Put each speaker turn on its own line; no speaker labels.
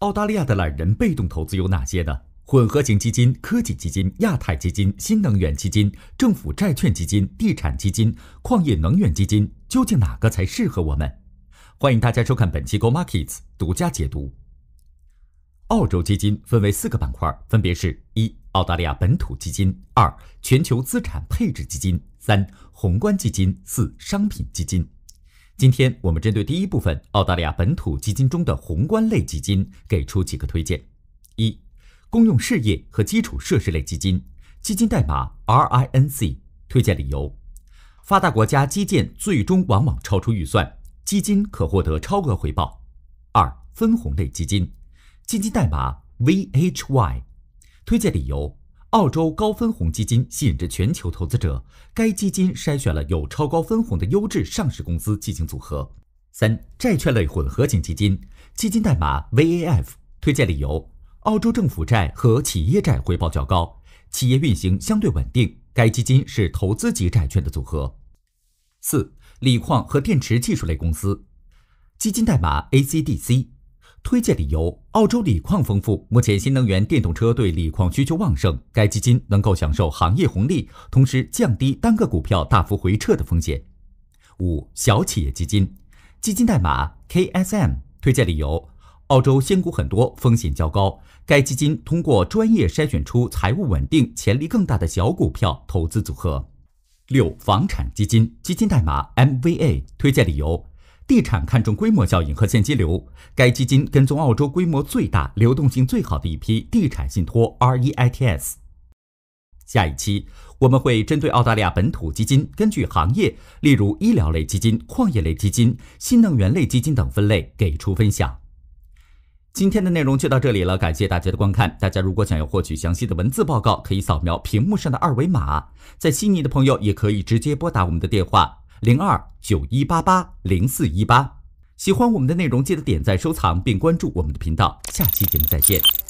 澳大利亚的懒人被动投资有哪些呢？混合型基金、科技基金、亚太基金、新能源基金、政府债券基金、地产基金、矿业能源基金，究竟哪个才适合我们？欢迎大家收看本期 Go Markets 独家解读。澳洲基金分为四个板块，分别是：一、澳大利亚本土基金；二、全球资产配置基金；三、宏观基金；四、商品基金。今天我们针对第一部分澳大利亚本土基金中的宏观类基金，给出几个推荐：一。公用事业和基础设施类基金，基金代码 RINC，推荐理由：发达国家基建最终往往超出预算，基金可获得超额回报。二、分红类基金，基金代码 VHY，推荐理由：澳洲高分红基金吸引着全球投资者，该基金筛选了有超高分红的优质上市公司进行组合。三、债券类混合型基金，基金代码 VAF，推荐理由。澳洲政府债和企业债回报较高，企业运行相对稳定。该基金是投资级债券的组合。四、锂矿和电池技术类公司，基金代码 ACDC，推荐理由：澳洲锂矿丰富，目前新能源电动车对锂矿需求旺盛，该基金能够享受行业红利，同时降低单个股票大幅回撤的风险。五、小企业基金，基金代码 KSM，推荐理由。澳洲仙股很多，风险较高。该基金通过专业筛选出财务稳定、潜力更大的小股票投资组合。六、房产基金，基金代码 MVA，推荐理由：地产看重规模效应和现金流。该基金跟踪澳洲规模最大、流动性最好的一批地产信托 REITs。下一期我们会针对澳大利亚本土基金，根据行业，例如医疗类基金、矿业类基金、新能源类基金等分类，给出分享。今天的内容就到这里了，感谢大家的观看。大家如果想要获取详细的文字报告，可以扫描屏幕上的二维码。在悉尼的朋友也可以直接拨打我们的电话零二九一八八零四一八。喜欢我们的内容，记得点赞、收藏并关注我们的频道。下期节目再见。